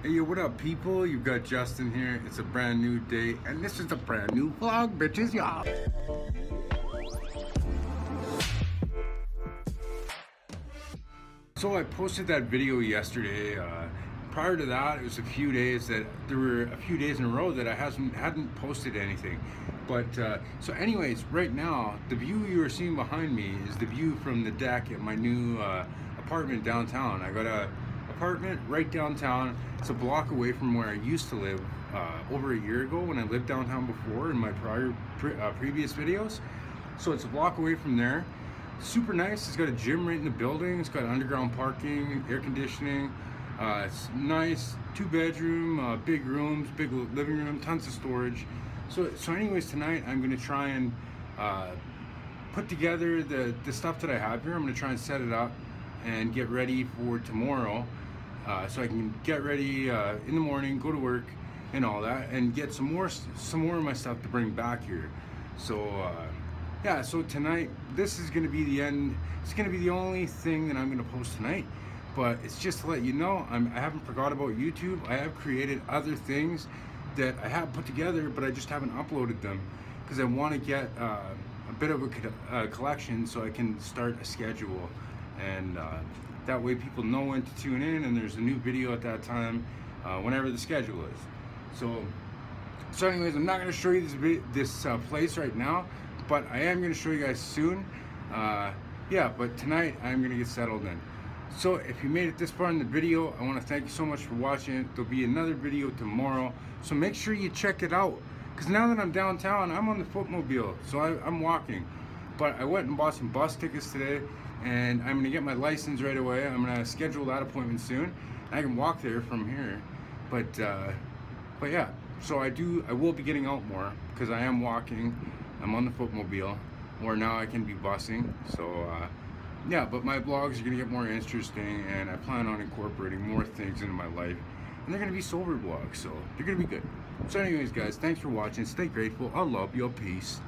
Hey yo, what up people? You've got Justyn here. It's a brand new day and this is a brand new vlog, bitches, y'all. So I posted that video yesterday. Uh, prior to that, it was a few days that there were a few days in a row that I hasn't hadn't posted anything. But uh, so, anyways, right now the view you are seeing behind me is the view from the deck at my new uh, apartment downtown. I got a apartment right downtown. It's a block away from where I used to live uh, over a year ago when I lived downtown before in my prior pre uh, previous videos. So it's a block away from there. Super nice. It's got a gym right in the building. It's got underground parking, air conditioning. Uh, it's nice, two bedroom, uh, big rooms, big living room, tons of storage. So, so anyways, tonight I'm gonna try and uh, put together the, the stuff that I have here. I'm gonna try and set it up and get ready for tomorrow uh, so I can get ready uh, in the morning, go to work, and all that, and get some more some more of my stuff to bring back here. So uh, yeah, so tonight this is gonna be the end. It's gonna be the only thing that I'm gonna post tonight. But it's just to let you know, I'm, I haven't forgot about YouTube. I have created other things that I have put together, but I just haven't uploaded them because I want to get uh, a bit of a, a, collection so I can start a schedule and uh, that way people know when to tune in and there's a new video at that time, uh, whenever the schedule is. So, so anyways, I'm not gonna show you this this uh, place right now, but I am gonna show you guys soon. Uh, yeah, but tonight I'm gonna get settled in. So if you made it this far in the video, I wanna thank you so much for watching. There'll be another video tomorrow, so make sure you check it out. Because now that I'm downtown, I'm on the footmobile, so I, I'm walking. But I went and bought some bus tickets today and I'm gonna get my license right away. I'm gonna schedule that appointment soon. I can walk there from here, but uh, but yeah. So I do. I will be getting out more because I am walking. I'm on the footmobile, or now I can be busing. So uh, yeah. But my vlogs are gonna get more interesting, and I plan on incorporating more things into my life. And they're gonna be sober vlogs, so they're gonna be good. So anyways, guys, thanks for watching. Stay grateful. I love you. Peace.